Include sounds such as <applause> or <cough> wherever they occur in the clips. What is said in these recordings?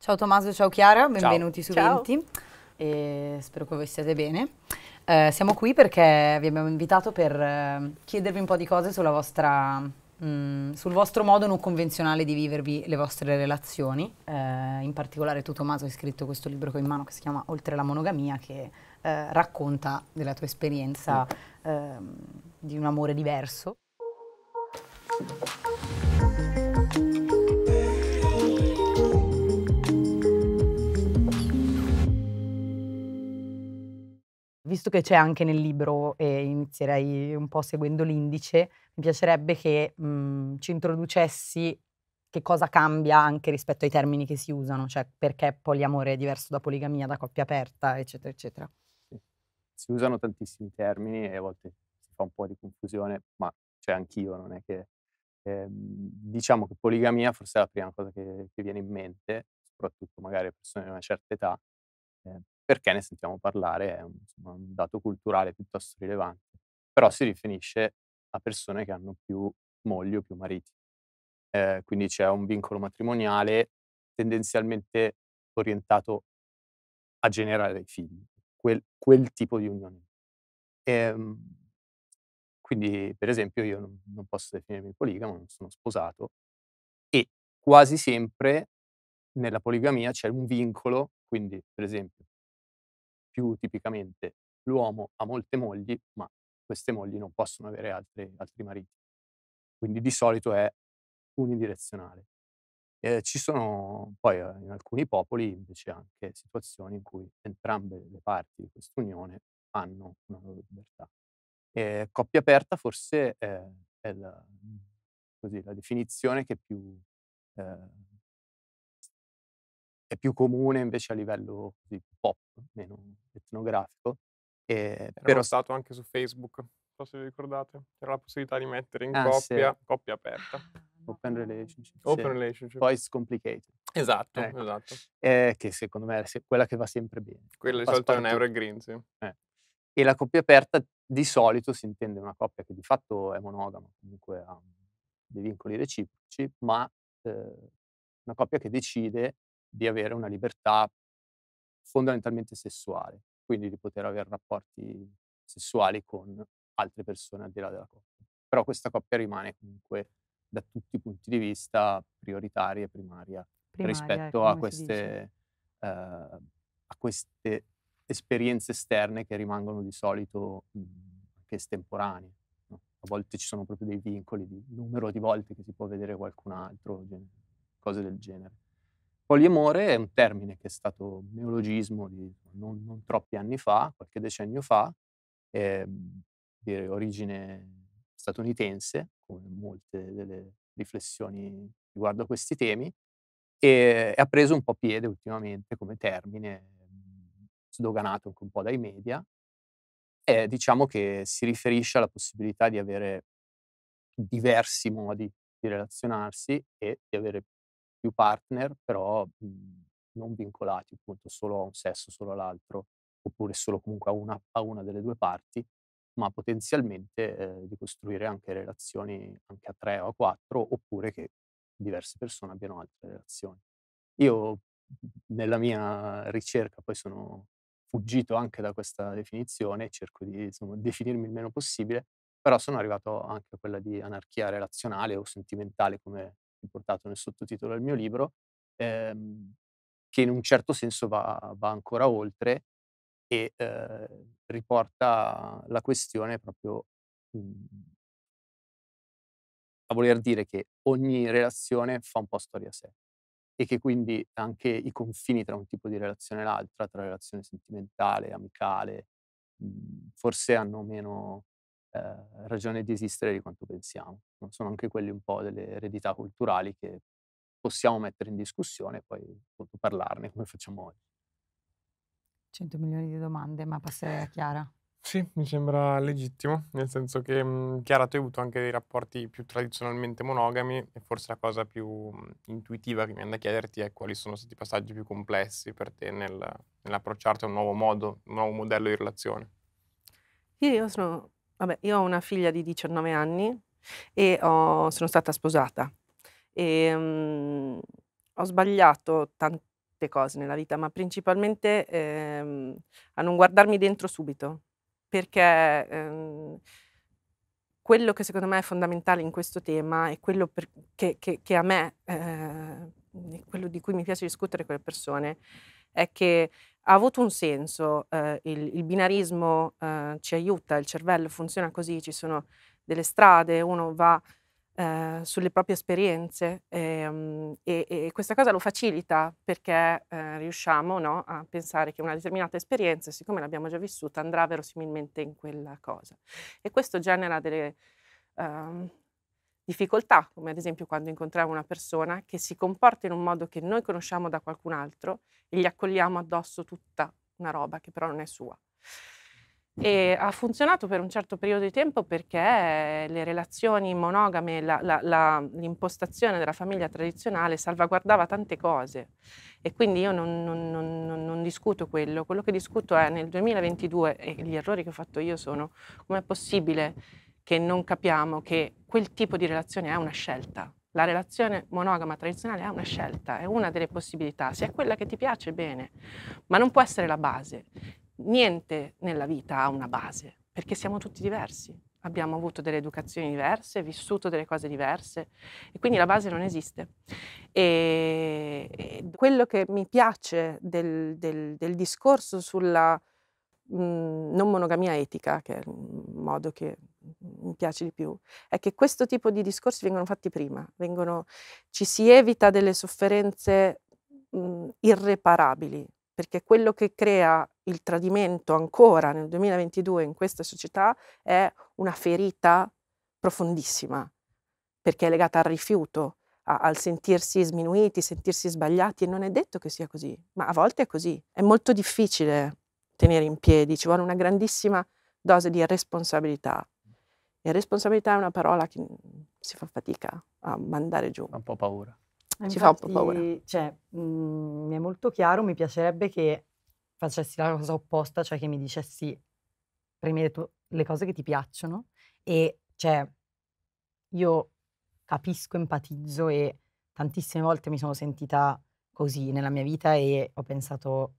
Ciao Tommaso, ciao Chiara, benvenuti ciao. su ciao. 20 e spero che voi stiate bene. Eh, siamo qui perché vi abbiamo invitato per eh, chiedervi un po' di cose sulla vostra, mh, sul vostro modo non convenzionale di vivervi le vostre relazioni. Eh, in particolare tu Tommaso hai scritto questo libro che ho in mano che si chiama Oltre la monogamia che eh, racconta della tua esperienza ehm, di un amore diverso. Visto che c'è anche nel libro e inizierei un po' seguendo l'indice, mi piacerebbe che mh, ci introducessi che cosa cambia anche rispetto ai termini che si usano, cioè perché poliamore è diverso da poligamia, da coppia aperta, eccetera, eccetera. Si usano tantissimi termini e a volte si fa un po' di confusione, ma cioè anch'io non è che... Eh, diciamo che poligamia forse è la prima cosa che, che viene in mente, soprattutto magari a persone di una certa età, eh, perché ne sentiamo parlare, è un, insomma, un dato culturale piuttosto rilevante, però si riferisce a persone che hanno più mogli o più mariti. Eh, quindi c'è un vincolo matrimoniale tendenzialmente orientato a generare dei figli, quel, quel tipo di unione. E, quindi, per esempio, io non, non posso definirmi poligamo, non sono sposato e quasi sempre nella poligamia c'è un vincolo, quindi per esempio più tipicamente l'uomo ha molte mogli, ma queste mogli non possono avere altri, altri mariti. Quindi di solito è unidirezionale. Eh, ci sono poi eh, in alcuni popoli invece anche situazioni in cui entrambe le parti di questa unione hanno una loro libertà. E coppia aperta forse è, è la, così, la, definizione che più, eh, è più comune invece a livello così, pop, meno etnografico. E, Era però stato anche su Facebook, non so se vi ricordate, c'era la possibilità di mettere in Ah, coppia, sì. coppia aperta. Open relationship. Open sì. relationship. Poi it's complicated. Esatto, Ecco. esatto. Eh, che secondo me è quella che va sempre bene. Quella di solito è un evergreen, sì. E la coppia aperta di solito si intende una coppia che di fatto è monogama, comunque ha dei vincoli reciproci, ma eh, una coppia che decide di avere una libertà fondamentalmente sessuale, quindi di poter avere rapporti sessuali con altre persone al di là della coppia. Però questa coppia rimane comunque da tutti i punti di vista prioritaria e primaria, Primaria, rispetto ecco, a queste, eh, a queste esperienze esterne che rimangono di solito mh, anche estemporanee. no? A volte ci sono proprio dei vincoli di numero di volte che si può vedere qualcun altro, cose del genere. Poliamore è un termine che è stato un neologismo di non, non troppi anni fa, qualche decennio fa, ehm, di origine statunitense, come molte delle riflessioni riguardo a questi temi, e ha preso un po' piede ultimamente come termine, sdoganato anche un po' dai media, e diciamo che si riferisce alla possibilità di avere diversi modi di relazionarsi e di avere più partner, però mh, non vincolati appunto solo a un sesso, solo all'altro, oppure solo comunque a una, a una delle due parti, ma potenzialmente eh, di costruire anche relazioni anche a tre o a quattro, oppure che diverse persone abbiano altre relazioni. Io nella mia ricerca poi sono fuggito anche da questa definizione, cerco di insomma, definirmi il meno possibile, però sono arrivato anche a quella di anarchia relazionale o sentimentale, come riportato nel sottotitolo del mio libro, ehm, che in un certo senso va, va ancora oltre e eh, riporta la questione proprio mh, a voler dire che ogni relazione fa un po' storia a sé e che quindi anche i confini tra un tipo di relazione e l'altra, tra relazione sentimentale, amicale, mh, forse hanno meno eh, ragione di esistere di quanto pensiamo. No? Sono anche quelli un po' delle eredità culturali che possiamo mettere in discussione e poi appunto parlarne come facciamo oggi. 100 milioni di domande, ma passerei a Chiara. Sì, mi sembra legittimo, nel senso che mh, Chiara, tu hai avuto anche dei rapporti più tradizionalmente monogami e forse la cosa più mh, intuitiva che mi viene da chiederti è quali sono stati i passaggi più complessi per te nel, nell'approcciarti a un nuovo modo, un nuovo modello di relazione. Io sono, vabbè, io ho una figlia di 19 anni e ho- sono stata sposata. E mm, ho sbagliato tan- tante cose nella vita, ma principalmente ehm, a non guardarmi dentro subito, perché ehm, quello che secondo me è fondamentale in questo tema è quello per, che, che, che, a me, eh, quello di cui mi piace discutere con le persone, è che ha avuto un senso, eh, il, il, binarismo eh, ci aiuta, il cervello funziona così, ci sono delle strade, uno va eh, sulle proprie esperienze ehm, e, e, questa cosa lo facilita perché eh, riusciamo no, a pensare che una determinata esperienza, siccome l'abbiamo già vissuta, andrà verosimilmente in quella cosa. E questo genera delle uh, difficoltà, come ad esempio quando incontriamo una persona che si comporta in un modo che noi conosciamo da qualcun altro e gli accogliamo addosso tutta una roba che però non è sua. E ha funzionato per un certo periodo di tempo perché le relazioni monogame, la, la, la, l'impostazione della famiglia tradizionale salvaguardava tante cose e quindi io non, non, non, non, discuto quello. Quello che discuto è nel 2022, e gli errori che ho fatto io sono, com'è possibile che non capiamo che quel tipo di relazione è una scelta. La relazione monogama tradizionale è una scelta, è una delle possibilità, se è quella che ti piace bene, ma non può essere la base niente nella vita ha una base, perché siamo tutti diversi. Abbiamo avuto delle educazioni diverse, vissuto delle cose diverse e quindi la base non esiste. E, e quello che mi piace del, del, del discorso sulla mh, non monogamia etica, che è il modo che mi piace di più, è che questo tipo di discorsi vengono fatti prima, vengono, ci si evita delle sofferenze mh, irreparabili, perché quello che crea il tradimento ancora nel 2022 in questa società è una ferita profondissima, perché è legata al rifiuto, a, al sentirsi sminuiti, sentirsi sbagliati e non è detto che sia così, ma a volte è così. È molto difficile tenere in piedi, ci vuole una grandissima dose di responsabilità. E responsabilità è una parola che si fa fatica a mandare giù. Un po' paura. Infatti, Ci fa un po' paura. Cioè, mh, mi è molto chiaro, mi piacerebbe che facessi la cosa opposta, cioè che mi dicessi premi tu- le cose che ti piacciono e cioè io capisco, empatizzo e tantissime volte mi sono sentita così nella mia vita e ho pensato,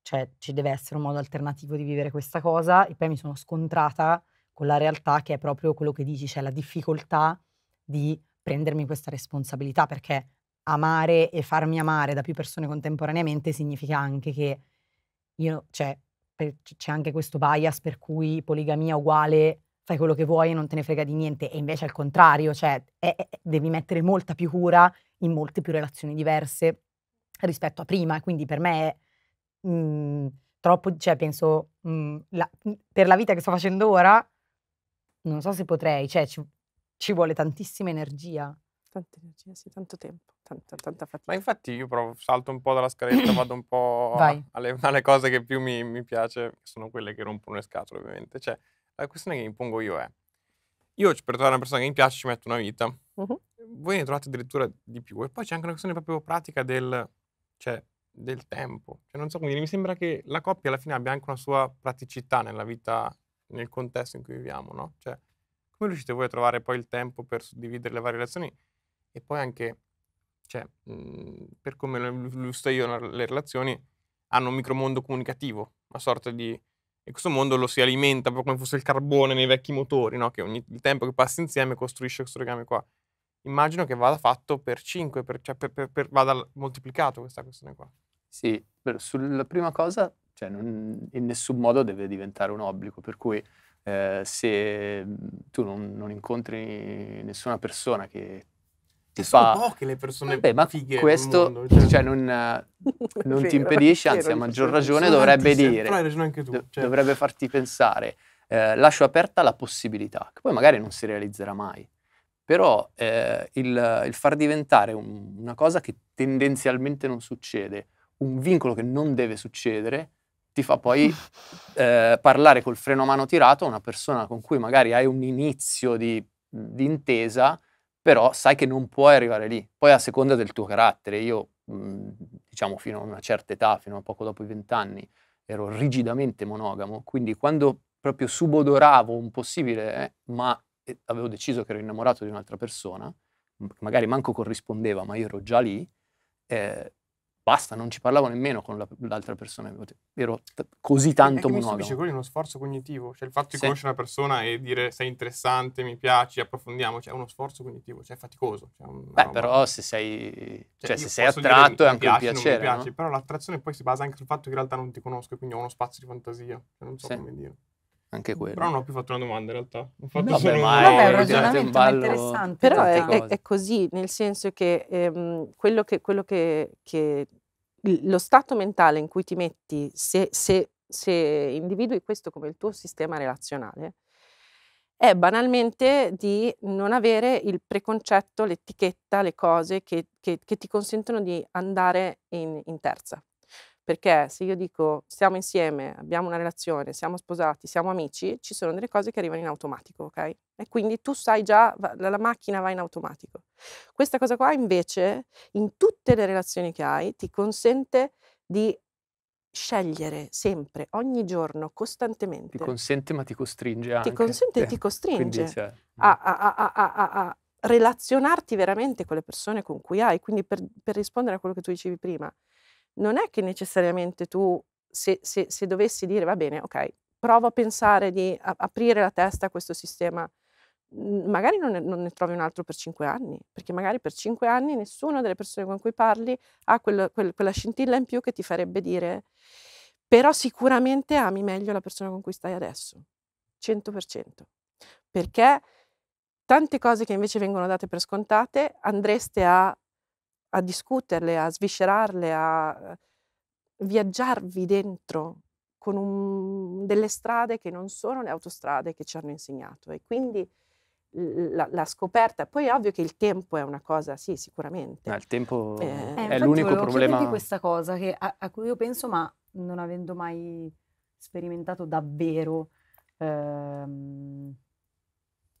cioè ci deve essere un modo alternativo di vivere questa cosa e poi mi sono scontrata con la realtà che è proprio quello che dici, cioè la difficoltà di prendermi questa responsabilità perché amare e farmi amare da più persone contemporaneamente significa anche che io, cioè, per, c'è anche questo bias per cui poligamia uguale fai quello che vuoi e non te ne frega di niente, e invece al contrario, cioè, è, è, devi mettere molta più cura in molte più relazioni diverse rispetto a prima, quindi per me è mh, mhmm, troppo, cioè, penso, mh, mhmm, la, per la vita che sto facendo ora, non so se potrei, cioè, ci, ci vuole tantissima energia. Tanta energia, sì, tanto tempo, tanta, tanta fatica. Ma infatti io provo, salto un po' dalla scaletta, <coughs> vado un po' alle, alle cose che più mi, mi piace, che sono quelle che rompono le scatole ovviamente. Cioè, la questione che mi pongo io è, io per trovare una persona che mi piace ci metto una vita, uh-huh. voi ne trovate addirittura di più. E poi c'è anche una questione proprio pratica del, cioè, del tempo. Cioè, non so come dire, mi sembra che la coppia alla fine abbia anche una sua praticità nella vita, nel contesto in cui viviamo, no? Cioè, come riuscite voi a trovare poi il tempo per suddividere le varie relazioni? E poi anche, cioè, mhmm, per come lo illustro io le relazioni, hanno un micromondo comunicativo, una sorta di... E questo mondo lo si alimenta proprio come fosse il carbone nei vecchi motori, no? che ogni, il tempo che passa insieme costruisce questo legame qua. Immagino che vada fatto per 5, per, cioè per, per, vada moltiplicato questa questione qua. Sì, sulla prima cosa, cioè non, in nessun modo deve diventare un obbligo, per cui eh, se mhmm, tu non, non, incontri nessuna persona che ti fa... Sono poche le persone Beh, ma fighe questo mondo, cioè. Cioè, non, <laughs> non vero, ti impedisce, anzi a maggior ragione dovrebbe dire, però hai ragione anche tu, cioè. dovrebbe farti pensare, eh, lascio aperta la possibilità, che poi magari non si realizzerà mai, però eh, il, il, far diventare un, una cosa che tendenzialmente non succede, un vincolo che non deve succedere, ti fa poi eh, parlare col freno a mano tirato a una persona con cui magari hai un inizio di, di intesa, però sai che non puoi arrivare lì. Poi a seconda del tuo carattere, io mh, diciamo fino a una certa età, fino a poco dopo i vent'anni, ero rigidamente monogamo, quindi quando proprio subodoravo un possibile, eh, ma avevo deciso che ero innamorato di un'altra persona, magari manco corrispondeva, ma io ero già lì, eh, basta, non ci parlavo nemmeno con la- l'altra persona, ero t- così tanto che mi stupisce quello è uno sforzo cognitivo, cioè il fatto di Sì. conoscere una persona e dire sei interessante, mi piaci, approfondiamo, cioè è uno sforzo cognitivo, cioè è faticoso. Cioè è una Beh, roba- però se sei, cioè, cioè, io se sei attratto è anche un piaci, non mi piacere, piaci, no? però l'attrazione poi si basa anche sul fatto che in realtà non ti conosco, quindi ho uno spazio di fantasia, cioè non so Sì. come dire. Anche quello. Però non ho più fatto una domanda in realtà. Ho fatto Vabbè, solo ma un- è- Vabbè, è un ragionamento ballo interessante. Però è, è- così, nel senso che, ehm, quello che, quello che, che lo stato mentale in cui ti metti, se, se- se individui questo come il tuo sistema relazionale, è banalmente di non avere il preconcetto, l'etichetta, le cose che, che- che ti consentono di andare in, in terza. Perché se io dico stiamo insieme, abbiamo una relazione, siamo sposati, siamo amici, ci sono delle cose che arrivano in automatico, ok? E quindi tu sai già, la, macchina va in automatico. Questa cosa qua invece, in tutte le relazioni che hai, ti consente di scegliere sempre, ogni giorno, Ti costantemente. consente ma ti costringe anche. Ti consente e ti <laughs> costringe cioè, a- a- a- a- a relazionarti veramente con le persone con cui hai. Quindi per, per rispondere a quello che tu dicevi prima, non è che necessariamente tu, se, se- se dovessi dire, va bene, ok, provo a pensare di aprire la testa a questo sistema, magari non ne, non ne trovi un altro per cinque anni, perché magari per cinque anni nessuna delle persone con cui parli ha quel- quel- quella scintilla in più che ti farebbe dire, però sicuramente ami meglio la persona con cui stai adesso, 100%. Perché tante cose che invece vengono date per scontate andreste a, a discuterle, a sviscerarle, a eh, viaggiarvi dentro con un- delle strade che non sono le autostrade che ci hanno insegnato e quindi la, la scoperta, poi è ovvio che il tempo è una cosa, sì, sicuramente. eh, il tempo Eh, Eh, è infatti l'unico volevo problema. chiederti questa cosa che- a, a cui io penso, ma non avendo mai sperimentato davvero, ehm,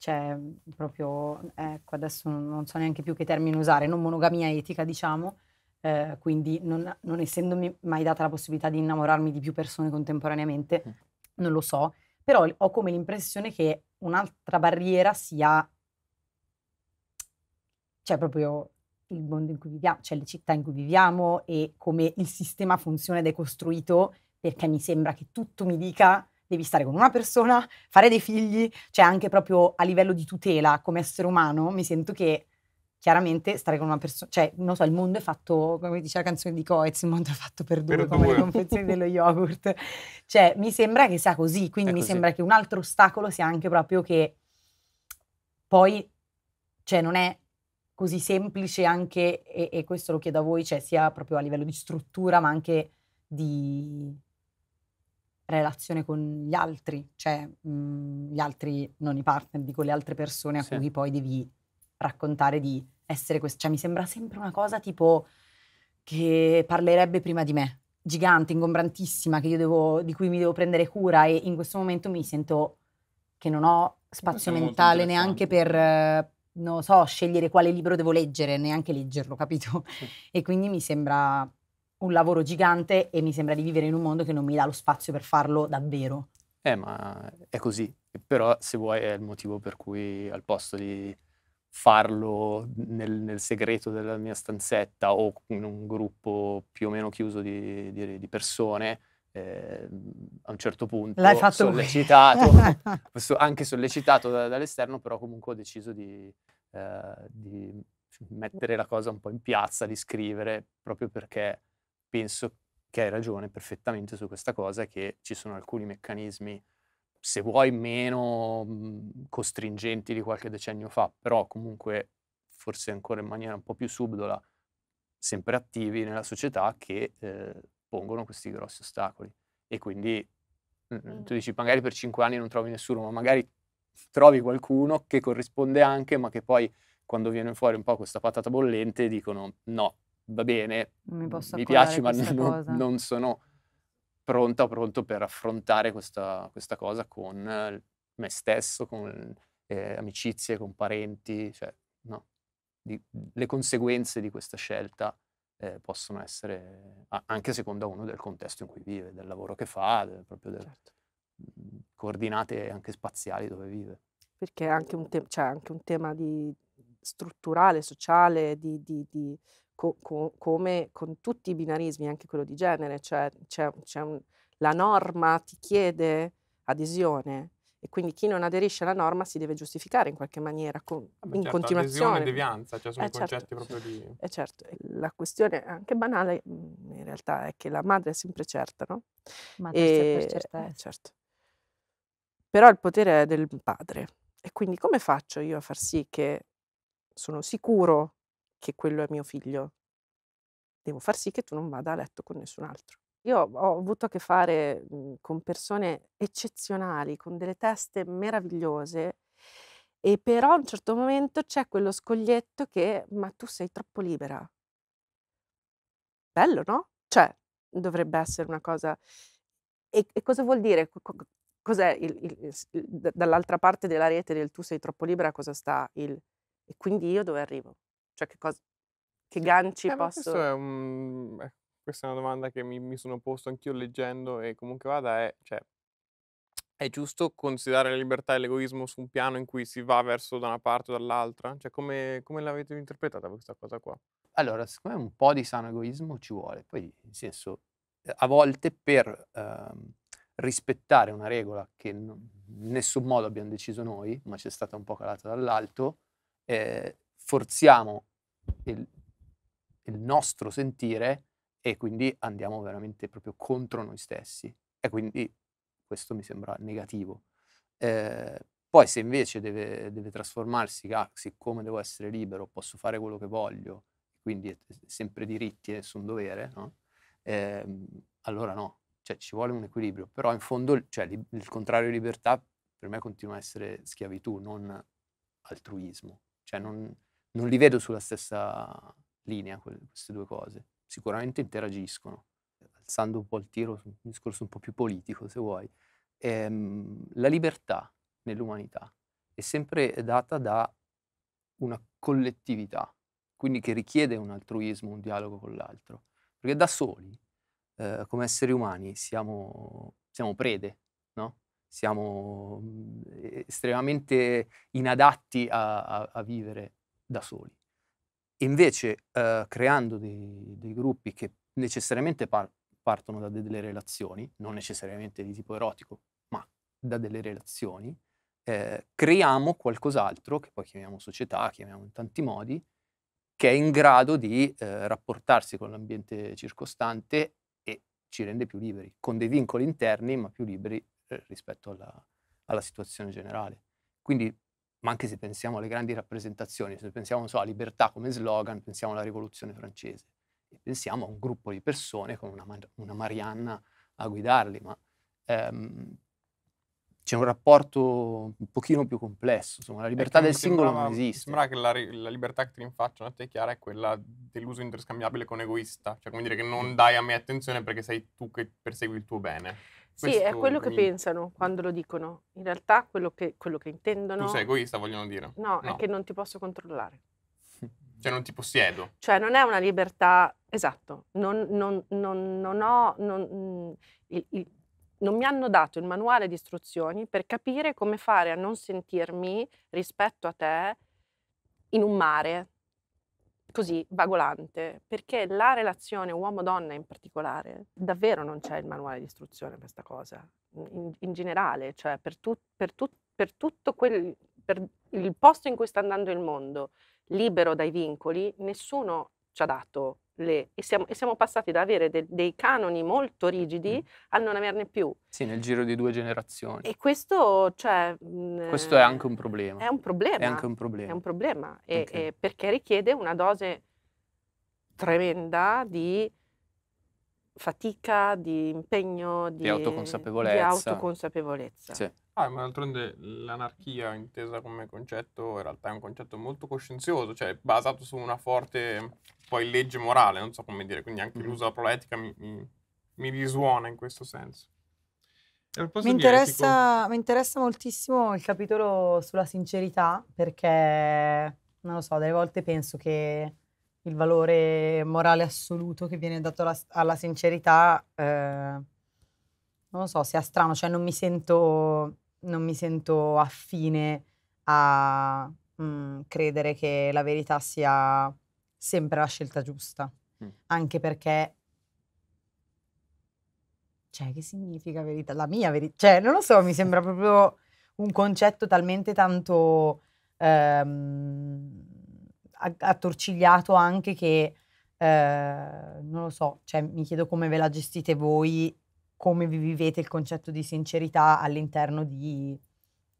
cioè proprio, ecco, adesso non, so neanche più che termine usare, non monogamia etica, diciamo, eh, quindi non, non essendomi mai data la possibilità di innamorarmi di più persone contemporaneamente, Mm. non lo so, però ho come l'impressione che un'altra barriera sia, cioè proprio il mondo in cui viviamo, cioè le città in cui viviamo e come il sistema funziona ed è costruito, perché mi sembra che tutto mi dica devi stare con una persona, fare dei figli, cioè anche proprio a livello di tutela come essere umano, mi sento che chiaramente stare con una persona, cioè non so, il mondo è fatto, come dice la canzone di Coez, il mondo è fatto per due, Per come le due. confezioni dello yogurt. Cioè, mi sembra che sia così, quindi È mi così. sembra che un altro ostacolo sia anche proprio che poi, cioè non è così semplice anche, e, e questo lo chiedo a voi, cioè sia proprio a livello di struttura, ma anche di relazione con gli altri, cioè mh, gli altri, non i partner, dico le altre persone a Sì. cui poi devi raccontare di essere questo. Cioè mi sembra sempre una cosa tipo che parlerebbe prima di me, gigante, ingombrantissima, che io devo, di cui mi devo prendere cura e in questo momento mi sento che non ho spazio mentale neanche per, non so, scegliere quale libro devo leggere, neanche leggerlo, capito? Sì. E quindi mi sembra un lavoro gigante e mi sembra di vivere in un mondo che non mi dà lo spazio per farlo davvero. Eh, ma è così. Però se vuoi è il motivo per cui al posto di farlo nel, nel segreto della mia stanzetta o in un gruppo più o meno chiuso di, di- di persone, eh, a un certo punto L'hai fatto sollecitato, <laughs> so- anche sollecitato da- dall'esterno, però comunque ho deciso di, eh, di mettere la cosa un po' in piazza, di scrivere, proprio perché penso che hai ragione perfettamente su questa cosa, che ci sono alcuni meccanismi, se vuoi, meno costringenti di qualche decennio fa, però comunque forse ancora in maniera un po' più subdola, sempre attivi nella società che eh, pongono questi grossi ostacoli. E quindi mm, tu dici, magari per cinque anni non trovi nessuno, ma magari trovi qualcuno che corrisponde anche, ma che poi quando viene fuori un po' questa patata bollente dicono no, va bene, mi mi piaci, ma non, non sono pronta o pronto per affrontare questa, questa cosa con eh, me stesso, con eh, amicizie, con parenti, cioè, no. Di- le conseguenze di questa scelta eh, possono essere, anche secondo uno, del contesto in cui vive, del lavoro che fa, del- proprio delle Certo. coordinate anche spaziali dove vive. perché è anche un, te- c'è anche un tema di strutturale, sociale, di, di- di co- co- come con tutti i binarismi, anche quello di genere, cioè c'è, c'è un- la norma ti chiede adesione e quindi chi non aderisce alla norma si deve giustificare in qualche maniera, con- Vabbè, in certo, continuazione. adesione e devianza, cioè sono Eh, i concetti certo. proprio di... Eh certo, e la questione anche banale mh, in realtà è che la madre è sempre certa, no? Ma per sé- per E, certezza. eh, certo. Però il potere è del padre. E quindi come faccio io a far sì che sono sicuro che quello è mio figlio? Devo far sì che tu non vada a letto con nessun altro. Io ho avuto a che fare mh, con persone eccezionali, con delle teste meravigliose, e però a un certo momento c'è quello scoglietto che, ma tu sei troppo libera. Bello, no? Cioè, dovrebbe essere una cosa... E, e cosa vuol dire? Co- co- Cos'è il, il- il- dall'altra parte della rete del tu sei troppo libera? Cosa sta il... E quindi io dove arrivo? Cioè, che cosa... Che ganci Eh, ma questo posso... è un... eh, questa è una domanda che mi, mi sono posto anch'io leggendo e comunque vada è, cioè, è giusto considerare la libertà e l'egoismo su un piano in cui si va verso da una parte o dall'altra? Cioè, come, come l'avete interpretata questa cosa qua? Allora, secondo me un po' di sano egoismo ci vuole. Poi, nel senso, eh, a volte per ehm, rispettare una regola che in nessun modo abbiamo deciso noi, ma ci è stata un po' calata dall'alto, eh, forziamo il, il nostro sentire e quindi andiamo veramente proprio contro noi stessi. E quindi questo mi sembra negativo. Eh, poi se invece deve, deve trasformarsi, ah, siccome devo essere libero, posso fare quello che voglio, quindi è sempre diritti e nessun dovere, no? Ehm, allora no, cioè ci vuole un equilibrio, però in fondo cioè, li- il contrario di libertà per me continua a essere schiavitù, non altruismo, cioè non, non li vedo sulla stessa linea que- queste due cose, sicuramente interagiscono, alzando un po' il tiro su un discorso un po' più politico se vuoi, Ehm, la libertà nell'umanità è sempre data da una collettività, quindi che richiede un altruismo, un dialogo con l'altro. Perché da soli, eh, come esseri umani, siamo, siamo prede, no? Siamo mm, estremamente inadatti a, a- a vivere da soli. Invece, eh, creando dei, dei gruppi che necessariamente par- partono da delle relazioni, non necessariamente di tipo erotico, ma da delle relazioni, eh, creiamo qualcos'altro, che poi chiamiamo società, chiamiamo in tanti modi, che è in grado di eh, rapportarsi con l'ambiente circostante e ci rende più liberi, con dei vincoli interni, ma più liberi eh, rispetto alla, alla situazione generale. Quindi, ma anche se pensiamo alle grandi rappresentazioni, se pensiamo so, a libertà come slogan, pensiamo alla rivoluzione francese e pensiamo a un gruppo di persone con una, una Marianna a guidarli, ma ehm, c'è un rapporto un pochino più complesso, insomma, la libertà del singolo sembrava- non esiste. sembra che la, la libertà che ti rinfacciano a te, Chiara, è quella dell'uso interscambiabile con egoista. Cioè, come dire che non dai a me attenzione perché sei tu che persegui il tuo bene. Sì, è quello che mi- pensano quando lo dicono. In realtà quello che, quello che intendono... Tu sei egoista, vogliono dire. No, è No. che non ti posso controllare. <laughs> Cioè, non ti possiedo. Cioè non è una libertà, esatto, non, non- non- non ho, non, mm, il- il- non mi hanno dato il manuale di istruzioni per capire come fare a non sentirmi rispetto a te in un mare così vagolante, perché la relazione uomo-donna in particolare, davvero non c'è il manuale di istruzione per questa cosa, in, in generale, cioè per, tu- per tu- per tutto quel, per il posto in cui sta andando il mondo, libero dai vincoli, nessuno ci ha dato le... E siamo, e siamo passati da avere de- dei canoni molto rigidi Mm. a non averne più. Sì, nel giro di due generazioni. E questo, cioè... mh, Questo è anche un problema. È un problema. È anche un problema. È un problema, e- e perché richiede una dose tremenda di fatica, di impegno, di, autoconsapevolezza. di autoconsapevolezza. Sì. Ah, ma d'altronde l'anarchia intesa come concetto in realtà è un concetto molto coscienzioso, cioè basato su una forte poi legge morale, non so come dire, quindi anche Mhm. l'uso della proletica mi, mi- mi risuona in questo senso. Mi interessa, mi interessa moltissimo il capitolo sulla sincerità perché, non lo so, delle volte penso che il valore morale assoluto che viene dato alla, alla sincerità, eh, non lo so, sia strano, cioè non mi sento, non mi sento affine a mm, credere che la verità sia sempre la scelta giusta, Mm. anche perché cioè, che significa verità? La mia verità? Cioè, non lo so, mi sembra proprio un concetto talmente tanto ehm, attorcigliato anche che, eh, non lo so, cioè, mi chiedo come ve la gestite voi, come vi vivete il concetto di sincerità all'interno di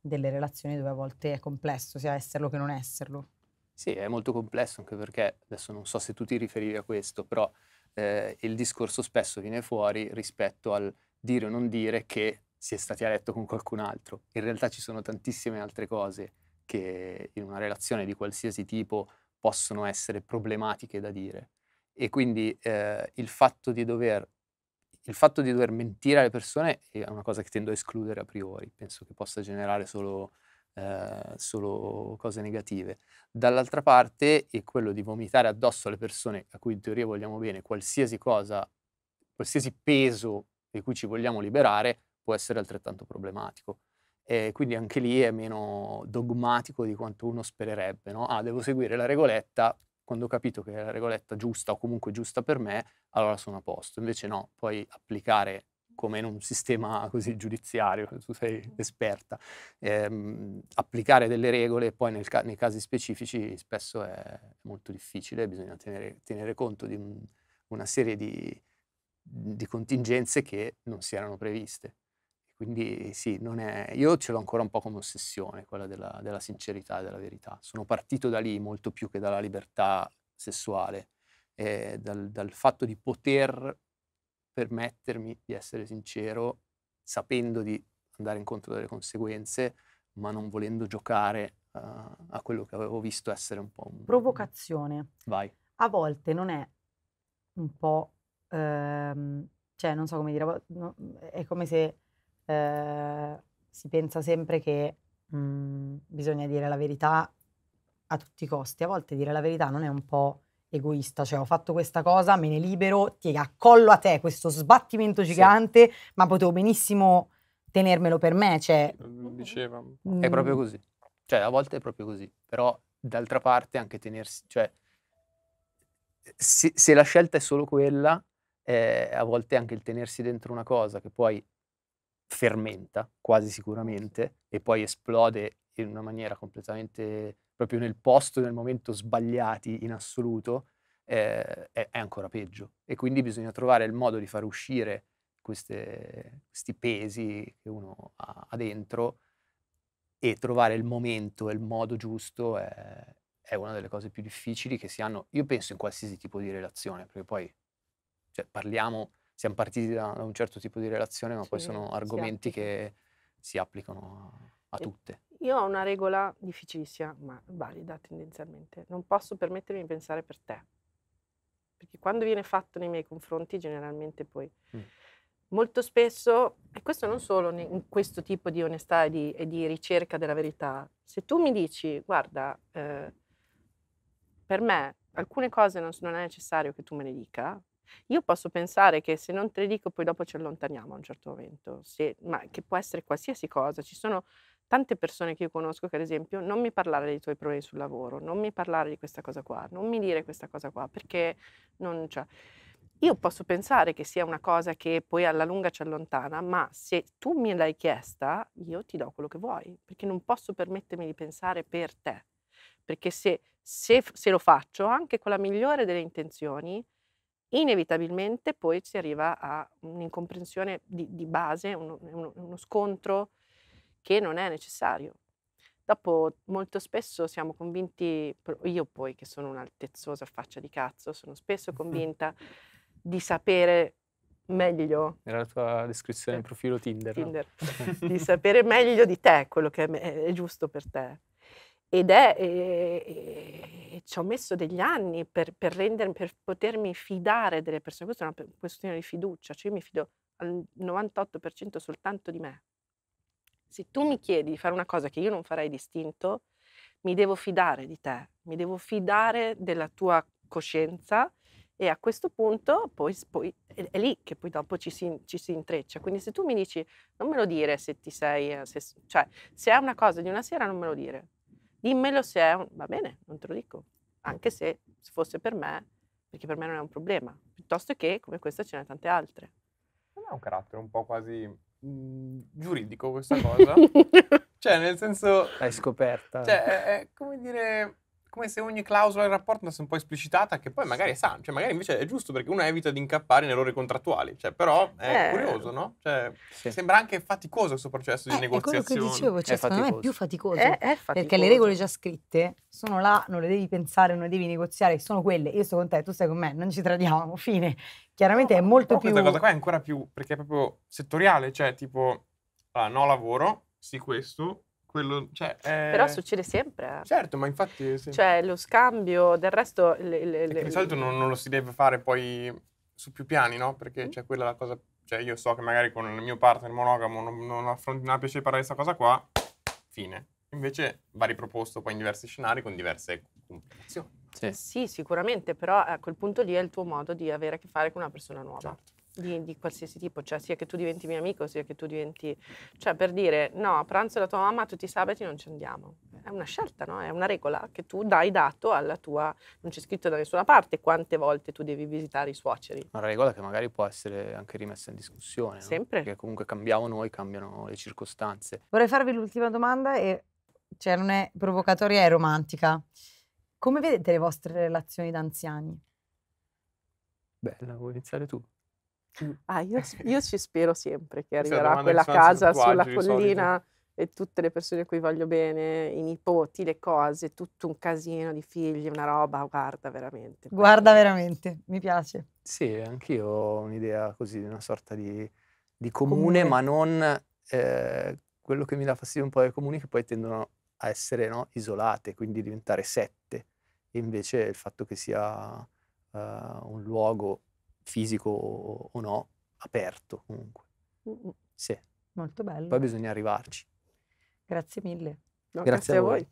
delle relazioni dove a volte è complesso sia esserlo che non esserlo. Sì, è molto complesso anche perché adesso non so se tu ti riferivi a questo, però eh, il discorso spesso viene fuori rispetto al dire o non dire che si è stati a letto con qualcun altro. In realtà ci sono tantissime altre cose che in una relazione di qualsiasi tipo possono essere problematiche da dire. E quindi eh, il fatto di dover il fatto di dover mentire alle persone è una cosa che tendo a escludere a priori, penso che possa generare solo, eh, solo cose negative. Dall'altra parte è quello di vomitare addosso alle persone a cui in teoria vogliamo bene, qualsiasi cosa, qualsiasi peso di cui ci vogliamo liberare può essere altrettanto problematico. E quindi anche lì è meno dogmatico di quanto uno spererebbe, no? Ah, devo seguire la regoletta, quando ho capito che è la regoletta giusta o comunque giusta per me, allora sono a posto. Invece no, puoi applicare come in un sistema <laughs> così giudiziario, tu sei esperta, ehm, applicare delle regole poi nel nei casi specifici spesso è molto difficile, bisogna tenere, tenere conto di un- una serie di, di contingenze che non si erano previste. Quindi sì, non è, io ce l'ho ancora un po' come ossessione, quella della, della sincerità e della verità. Sono partito da lì molto più che dalla libertà sessuale, eh, dal, dal fatto di poter permettermi di essere sincero, sapendo di andare incontro delle conseguenze, ma non volendo giocare uh, a quello che avevo visto essere un po' un... Provocazione. Vai. A volte non è un po', ehm, cioè non so come dire, no, è come se eh, si pensa sempre che mm, bisogna dire la verità a tutti i costi. A volte dire la verità non è un po' egoista, cioè ho fatto questa cosa, me ne libero, ti accollo a te questo sbattimento Sì. gigante, ma potevo benissimo tenermelo per me, cioè... Lo diceva. È proprio mm, così. Cioè, a volte è proprio così. Però, d'altra parte, anche tenersi... Cioè, se, se la scelta è solo quella, eh, a volte anche il tenersi dentro una cosa che poi fermenta, quasi sicuramente, e poi esplode in una maniera completamente... proprio nel posto, nel momento sbagliati in assoluto, eh, è, è ancora peggio. E quindi bisogna trovare il modo di far uscire queste- questi pesi che uno ha, ha dentro e trovare il momento e il modo giusto è, è una delle cose più difficili che si hanno, io penso in qualsiasi tipo di relazione, perché poi cioè, parliamo, siamo partiti da, da un certo tipo di relazione, ma poi Sì, sono si argomenti che si applicano a, a tutte. Io ho una regola difficilissima, ma valida tendenzialmente. Non posso permettermi di pensare per te. Perché quando viene fatto nei miei confronti, generalmente poi Mm. molto spesso, e questo non solo in questo tipo di onestà e di, e di ricerca della verità, se tu mi dici, guarda, eh, per me alcune cose non, non è necessario che tu me le dica, io posso pensare che se non te le dico poi dopo ci allontaniamo a un certo momento, se- ma che può essere qualsiasi cosa. Ci sono tante persone che io conosco che ad esempio non mi parlare dei tuoi problemi sul lavoro, non mi parlare di questa cosa qua, non mi dire questa cosa qua, perché non cioè, io posso pensare che sia una cosa che poi alla lunga ci allontana, ma se tu me l'hai chiesta, io ti do quello che vuoi, perché non posso permettermi di pensare per te. Perché se, se se lo faccio, anche con la migliore delle intenzioni, inevitabilmente poi si arriva a un'incomprensione di, di base, uno, uno- uno scontro che non è necessario. Dopo, molto spesso siamo convinti, io poi che sono un'altezzosa faccia di cazzo, sono spesso <laughs> convinta di sapere meglio Era la tua descrizione Sì. del profilo Tinder, no? Tinder, <laughs> di sapere meglio di te quello che è giusto per te. Ed è, e, e- e ci ho messo degli anni per, per, rendermi- per potermi fidare delle persone. Questa è una questione di fiducia, cioè io mi fido al 98% soltanto di me. Se tu mi chiedi di fare una cosa che io non farei distinto, mi devo fidare di te, mi devo fidare della tua coscienza e a questo punto poi, poi è, è lì che poi dopo ci si, ci si intreccia. Quindi se tu mi dici non me lo dire se ti sei, eh, se, cioè se è una cosa di una sera non me lo dire, dimmelo se è un, va bene, non te lo dico, anche se se fosse per me, perché per me non è un problema, piuttosto che come questa ce n'è tante altre. Non è un carattere un po' quasi mh, giuridico questa cosa? <laughs> cioè, nel senso... L'hai scoperta. Cioè, è, è come dire come se ogni clausola del rapporto fosse un po' esplicitata, che poi magari è sana, cioè magari invece è giusto perché uno evita di incappare in errori contrattuali, cioè però è Eh. curioso, no? Cioè, Sì. sembra anche faticoso questo processo di Eh, è quello che negoziazione. dicevo, cioè, secondo me è faticoso. più faticoso. È, è Perché le faticoso. regole già scritte sono là, non le devi pensare, non le devi negoziare, sono quelle. Io sto con te, tu stai con me, non ci tradiamo, fine. Chiaramente è molto Però più... questa cosa qua è ancora più, perché è proprio settoriale, cioè tipo, allora, no lavoro, sì questo, quello, cioè... è- Però succede sempre. eh. Certo, ma infatti... Sì. Cioè lo scambio, del resto... le- le- le- di solito non, non lo si deve fare poi su più piani, no? Perché Mm. c'è quella la cosa... Cioè io so che magari con il mio partner monogamo non, non, affronti- non ha piacere parlare di questa cosa qua, fine. Invece va riproposto poi in diversi scenari con diverse complicazioni. Sì. Sì, sicuramente, però a quel punto lì è il tuo modo di avere a che fare con una persona nuova. Certo. Di, di qualsiasi tipo, cioè sia che tu diventi mio amico, sia che tu diventi... Cioè per dire, no, a pranzo da tua mamma tutti i sabati non ci andiamo. È una scelta, no? È una regola che tu dai dato alla tua... Non c'è scritto da nessuna parte quante volte tu devi visitare i suoceri. Una regola che magari può essere anche rimessa in discussione. no? Sempre. Perché comunque cambiamo noi, cambiano le circostanze. Vorrei farvi l'ultima domanda e cioè, non è provocatoria, è romantica. Come vedete le vostre relazioni da anziani? Bella, vuoi iniziare tu? Ah, io, <laughs> io ci spero sempre che arriverà quella casa sul sulla collina e tutte le persone a cui voglio bene, i nipoti, le cose, tutto un casino di figli, una roba, guarda veramente. Guarda veramente, mi piace. Sì, anch'io ho un'idea così, di una sorta di, di comune, Comune. ma non eh, quello che mi dà fastidio un po' dei comuni che poi tendono a essere no, isolate, quindi diventare sette. E invece il fatto che sia eh, un luogo fisico o, no, aperto comunque. Sì, Molto bello. poi bisogna arrivarci. Grazie mille. No, Grazie a voi.